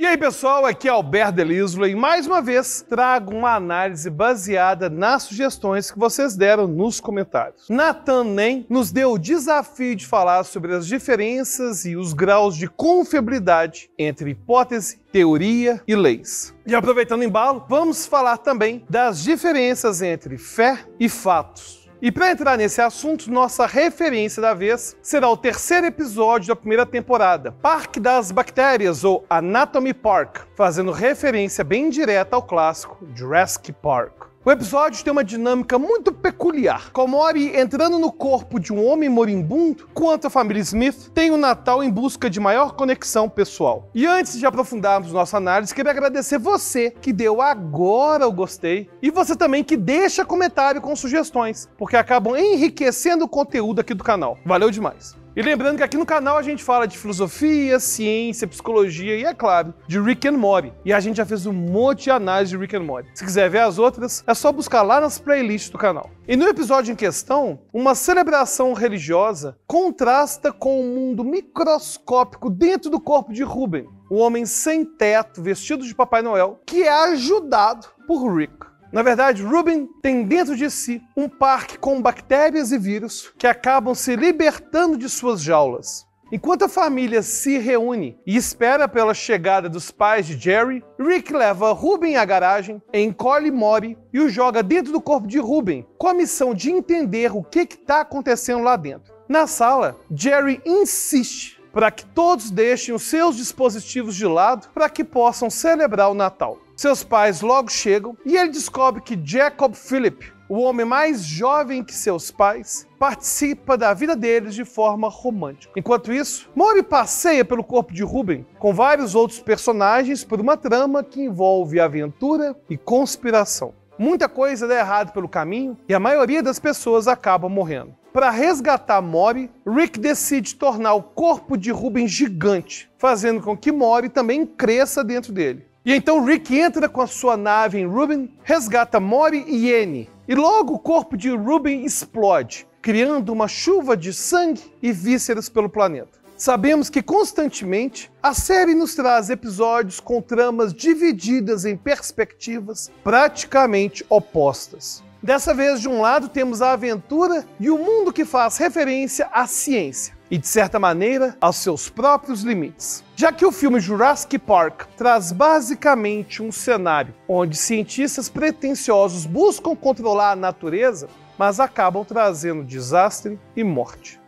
E aí, pessoal, aqui é Alberto Delislo e mais uma vez trago uma análise baseada nas sugestões que vocês deram nos comentários. Nathan Nem nos deu o desafio de falar sobre as diferenças e os graus de confiabilidade entre hipótese, teoria e leis. E aproveitando o embalo, vamos falar também das diferenças entre fé e fatos. E para entrar nesse assunto, nossa referência da vez será o terceiro episódio da primeira temporada, Parque das Bactérias ou Anatomy Park, fazendo referência bem direta ao clássico Jurassic Park. O episódio tem uma dinâmica muito peculiar, com Mori entrando no corpo de um homem moribundo, enquanto a família Smith tem o Natal em busca de maior conexão pessoal. E antes de aprofundarmos nossa análise, queria agradecer você que deu agora o gostei e você também que deixa comentário com sugestões, porque acabam enriquecendo o conteúdo aqui do canal. Valeu demais! E lembrando que aqui no canal a gente fala de filosofia, ciência, psicologia e, é claro, de Rick and Morty. E a gente já fez um monte de análise de Rick and Morty. Se quiser ver as outras, é só buscar lá nas playlists do canal. E no episódio em questão, uma celebração religiosa contrasta com o um mundo microscópico dentro do corpo de Ruben, o homem sem teto, vestido de Papai Noel, que é ajudado por Rick. Na verdade, Ruben tem dentro de si um parque com bactérias e vírus que acabam se libertando de suas jaulas. Enquanto a família se reúne e espera pela chegada dos pais de Jerry, Rick leva Ruben à garagem, encolhe Mori e o joga dentro do corpo de Ruben, com a missão de entender o que está acontecendo lá dentro. Na sala, Jerry insiste para que todos deixem os seus dispositivos de lado para que possam celebrar o Natal. Seus pais logo chegam e ele descobre que Jacob Philip, o homem mais jovem que seus pais, participa da vida deles de forma romântica. Enquanto isso, Mori passeia pelo corpo de Ruben com vários outros personagens por uma trama que envolve aventura e conspiração. Muita coisa dá errado pelo caminho e a maioria das pessoas acaba morrendo. Para resgatar Mori, Rick decide tornar o corpo de Ruben gigante, fazendo com que Mori também cresça dentro dele. E então Rick entra com a sua nave em Ruben, resgata Mori e Annie. E logo o corpo de Ruben explode, criando uma chuva de sangue e vísceras pelo planeta. Sabemos que constantemente a série nos traz episódios com tramas divididas em perspectivas praticamente opostas. Dessa vez, de um lado, temos a aventura e o mundo que faz referência à ciência e, de certa maneira, aos seus próprios limites. Já que o filme Jurassic Park traz basicamente um cenário onde cientistas pretensiosos buscam controlar a natureza, mas acabam trazendo desastre e morte.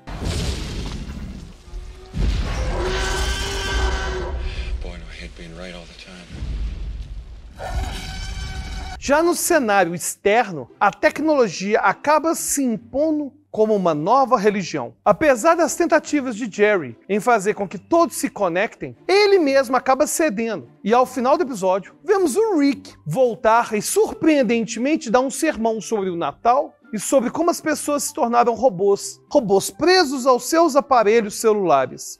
Já no cenário externo, a tecnologia acaba se impondo como uma nova religião. Apesar das tentativas de Jerry em fazer com que todos se conectem, ele mesmo acaba cedendo. E ao final do episódio, vemos o Rick voltar e surpreendentemente dar um sermão sobre o Natal e sobre como as pessoas se tornaram robôs, robôs presos aos seus aparelhos celulares.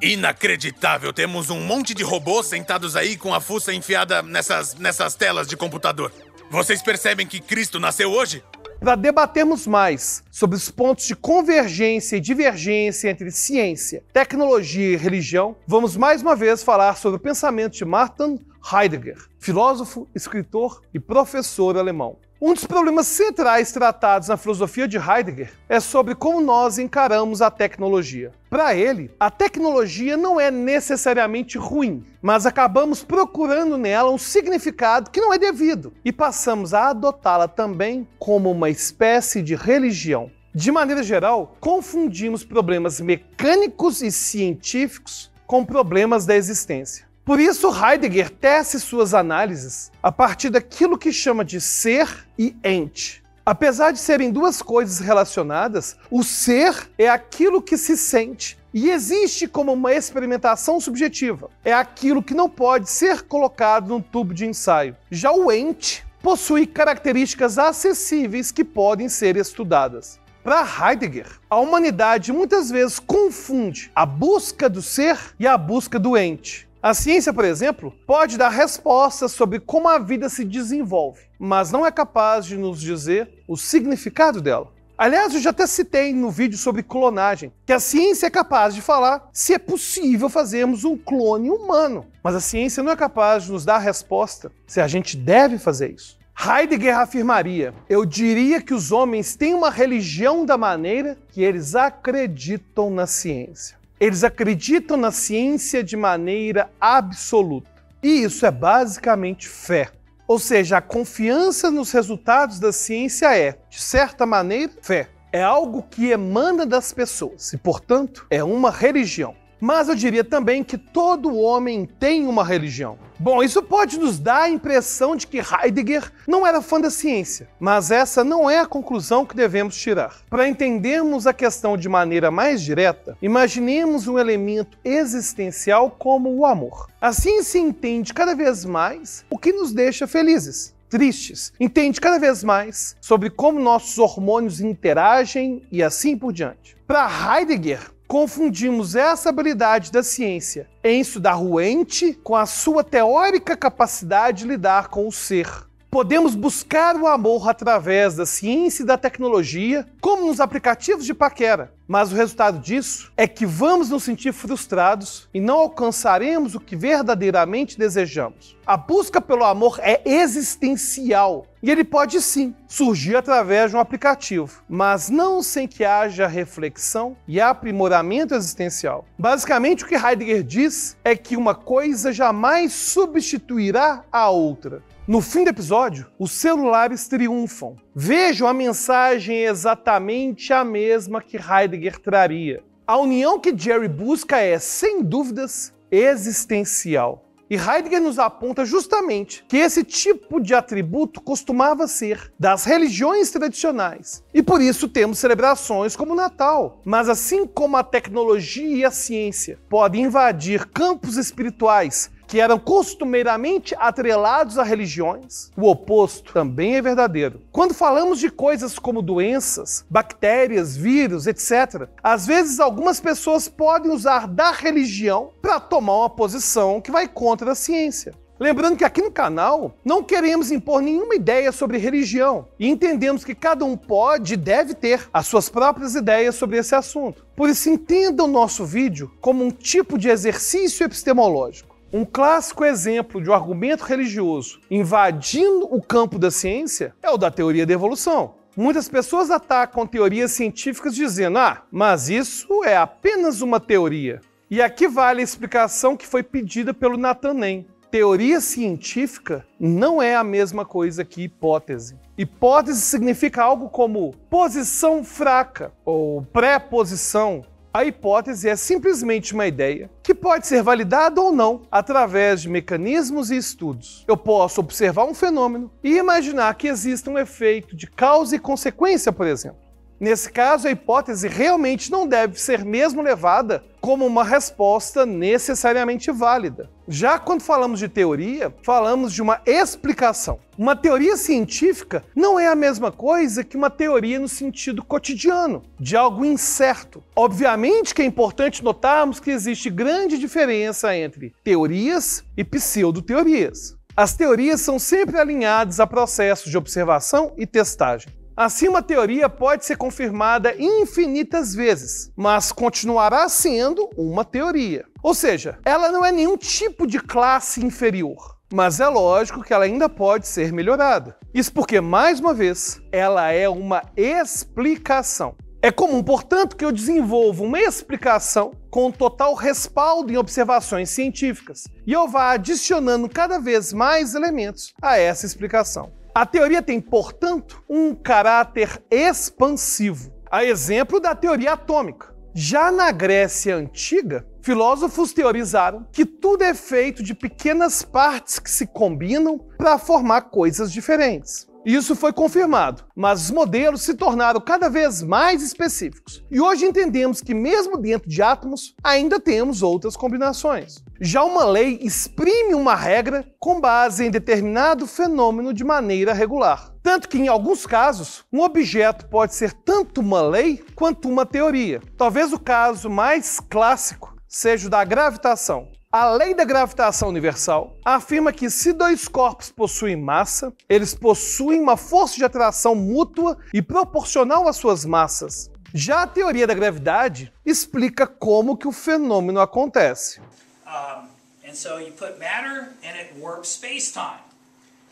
Inacreditável! Temos um monte de robôs sentados aí com a fuça enfiada nessas, nessas telas de computador. Vocês percebem que Cristo nasceu hoje? Para debatermos mais sobre os pontos de convergência e divergência entre ciência, tecnologia e religião, vamos mais uma vez falar sobre o pensamento de Martin Heidegger, filósofo, escritor e professor alemão. Um dos problemas centrais tratados na filosofia de Heidegger é sobre como nós encaramos a tecnologia. Para ele, a tecnologia não é necessariamente ruim, mas acabamos procurando nela um significado que não é devido e passamos a adotá-la também como uma espécie de religião. De maneira geral, confundimos problemas mecânicos e científicos com problemas da existência. Por isso, Heidegger tece suas análises a partir daquilo que chama de ser e ente. Apesar de serem duas coisas relacionadas, o ser é aquilo que se sente e existe como uma experimentação subjetiva. É aquilo que não pode ser colocado num tubo de ensaio. Já o ente possui características acessíveis que podem ser estudadas. Para Heidegger, a humanidade muitas vezes confunde a busca do ser e a busca do ente. A ciência, por exemplo, pode dar respostas sobre como a vida se desenvolve, mas não é capaz de nos dizer o significado dela. Aliás, eu já até citei no vídeo sobre clonagem que a ciência é capaz de falar se é possível fazermos um clone humano, mas a ciência não é capaz de nos dar a resposta se a gente deve fazer isso. Heidegger afirmaria: Eu diria que os homens têm uma religião da maneira que eles acreditam na ciência. Eles acreditam na ciência de maneira absoluta. E isso é basicamente fé. Ou seja, a confiança nos resultados da ciência é, de certa maneira, fé. É algo que emana das pessoas e, portanto, é uma religião. Mas eu diria também que todo homem tem uma religião. Bom, isso pode nos dar a impressão de que Heidegger não era fã da ciência, mas essa não é a conclusão que devemos tirar. Para entendermos a questão de maneira mais direta, imaginemos um elemento existencial como o amor. Assim se entende cada vez mais o que nos deixa felizes tristes, entende cada vez mais sobre como nossos hormônios interagem e assim por diante. Para Heidegger, confundimos essa habilidade da ciência em estudar o ente com a sua teórica capacidade de lidar com o ser. Podemos buscar o amor através da ciência e da tecnologia, como nos aplicativos de paquera, mas o resultado disso é que vamos nos sentir frustrados e não alcançaremos o que verdadeiramente desejamos. A busca pelo amor é existencial e ele pode sim surgir através de um aplicativo, mas não sem que haja reflexão e aprimoramento existencial. Basicamente, o que Heidegger diz é que uma coisa jamais substituirá a outra. No fim do episódio, os celulares triunfam. Vejam a mensagem exatamente a mesma que Heidegger traria. A união que Jerry busca é, sem dúvidas, existencial. E Heidegger nos aponta justamente que esse tipo de atributo costumava ser das religiões tradicionais. E por isso temos celebrações como o Natal. Mas assim como a tecnologia e a ciência podem invadir campos espirituais que eram costumeiramente atrelados a religiões, o oposto também é verdadeiro. Quando falamos de coisas como doenças, bactérias, vírus, etc., às vezes algumas pessoas podem usar da religião para tomar uma posição que vai contra a ciência. Lembrando que aqui no canal não queremos impor nenhuma ideia sobre religião e entendemos que cada um pode e deve ter as suas próprias ideias sobre esse assunto. Por isso, entenda o nosso vídeo como um tipo de exercício epistemológico. Um clássico exemplo de um argumento religioso invadindo o campo da ciência é o da teoria da evolução. Muitas pessoas atacam teorias científicas dizendo: ah, mas isso é apenas uma teoria. E aqui vale a explicação que foi pedida pelo Nathan Nem. Teoria científica não é a mesma coisa que hipótese. Hipótese significa algo como posição fraca ou pré-posição a hipótese é simplesmente uma ideia que pode ser validada ou não através de mecanismos e estudos. Eu posso observar um fenômeno e imaginar que exista um efeito de causa e consequência, por exemplo. Nesse caso, a hipótese realmente não deve ser mesmo levada como uma resposta necessariamente válida. Já quando falamos de teoria, falamos de uma explicação. Uma teoria científica não é a mesma coisa que uma teoria no sentido cotidiano, de algo incerto. Obviamente que é importante notarmos que existe grande diferença entre teorias e pseudo-teorias. As teorias são sempre alinhadas a processos de observação e testagem. Assim, uma teoria pode ser confirmada infinitas vezes, mas continuará sendo uma teoria. Ou seja, ela não é nenhum tipo de classe inferior. Mas é lógico que ela ainda pode ser melhorada. Isso porque, mais uma vez, ela é uma explicação. É comum, portanto, que eu desenvolva uma explicação com total respaldo em observações científicas e eu vá adicionando cada vez mais elementos a essa explicação. A teoria tem, portanto, um caráter expansivo, a exemplo da teoria atômica. Já na Grécia Antiga, filósofos teorizaram que tudo é feito de pequenas partes que se combinam para formar coisas diferentes. Isso foi confirmado, mas os modelos se tornaram cada vez mais específicos. E hoje entendemos que, mesmo dentro de átomos, ainda temos outras combinações. Já uma lei exprime uma regra com base em determinado fenômeno de maneira regular. Tanto que, em alguns casos, um objeto pode ser tanto uma lei quanto uma teoria. Talvez o caso mais clássico seja o da gravitação. A lei da gravitação universal afirma que se dois corpos possuem massa, eles possuem uma força de atração mútua e proporcional às suas massas. Já a teoria da gravidade explica como que o fenômeno acontece. Um, And so you put matter and it warps space-time.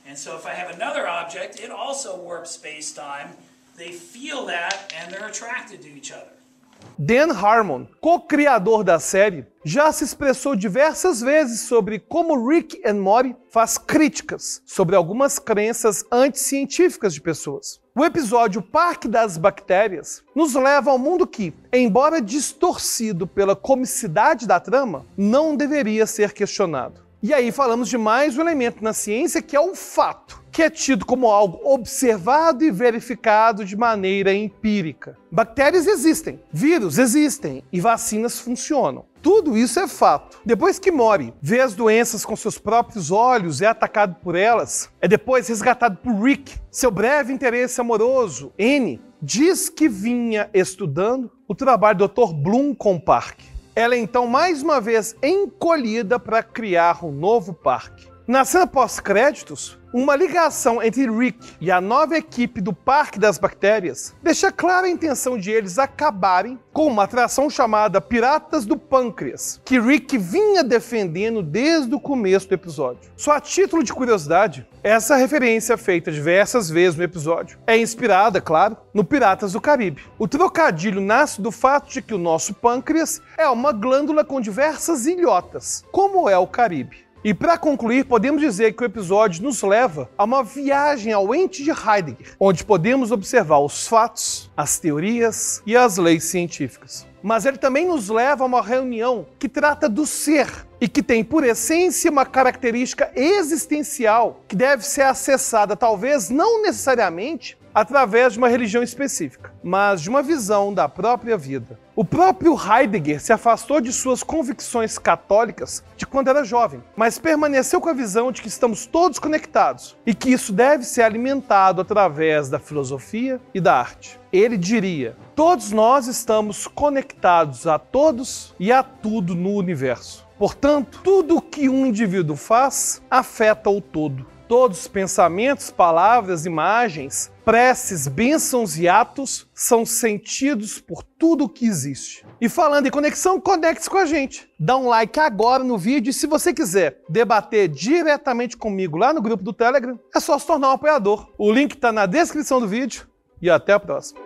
And so if I have another object, it also warps space-time. They feel that and they're attracted to each other. Dan Harmon, co-criador da série, já se expressou diversas vezes sobre como Rick and Morty faz críticas sobre algumas crenças anticientíficas de pessoas. O episódio Parque das Bactérias nos leva ao mundo que, embora distorcido pela comicidade da trama, não deveria ser questionado. E aí falamos de mais um elemento na ciência que é o fato, que é tido como algo observado e verificado de maneira empírica. Bactérias existem, vírus existem e vacinas funcionam. Tudo isso é fato. Depois que Mori vê as doenças com seus próprios olhos e é atacado por elas, é depois resgatado por Rick, seu breve interesse amoroso. N diz que vinha estudando o trabalho do Dr. Bloom com Park. Ela é então mais uma vez encolhida para criar um novo parque. Na cena pós-créditos, uma ligação entre Rick e a nova equipe do Parque das Bactérias deixa clara a intenção de eles acabarem com uma atração chamada Piratas do Pâncreas, que Rick vinha defendendo desde o começo do episódio. Só a título de curiosidade, essa referência feita diversas vezes no episódio é inspirada, claro, no Piratas do Caribe. O trocadilho nasce do fato de que o nosso pâncreas é uma glândula com diversas ilhotas, como é o Caribe. E para concluir, podemos dizer que o episódio nos leva a uma viagem ao ente de Heidegger, onde podemos observar os fatos, as teorias e as leis científicas. Mas ele também nos leva a uma reunião que trata do ser e que tem por essência uma característica existencial que deve ser acessada, talvez não necessariamente através de uma religião específica, mas de uma visão da própria vida. O próprio Heidegger se afastou de suas convicções católicas de quando era jovem, mas permaneceu com a visão de que estamos todos conectados e que isso deve ser alimentado através da filosofia e da arte. Ele diria: todos nós estamos conectados a todos e a tudo no universo. Portanto, tudo o que um indivíduo faz afeta o todo. Todos os pensamentos, palavras, imagens, preces, bênçãos e atos são sentidos por tudo que existe. E falando em conexão, conecte-se com a gente. Dá um like agora no vídeo e se você quiser debater diretamente comigo lá no grupo do Telegram, é só se tornar um apoiador. O link está na descrição do vídeo e até a próxima.